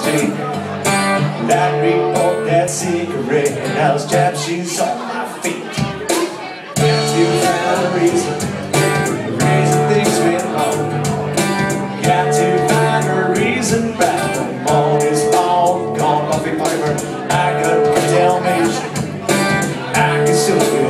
mistake That report, that cigarette And was jab, she's on my feet. If you a reason reason things went wrong. Got to find a reason the all gone. I got a Dalmatian. I can still feel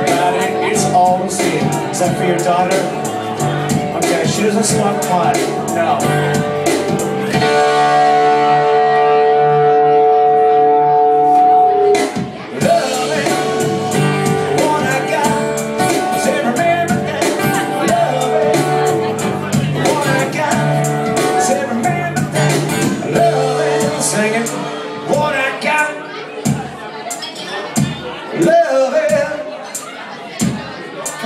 Is that for your daughter? Okay, she doesn't smoke pot. No.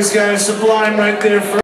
this guy sublime right there.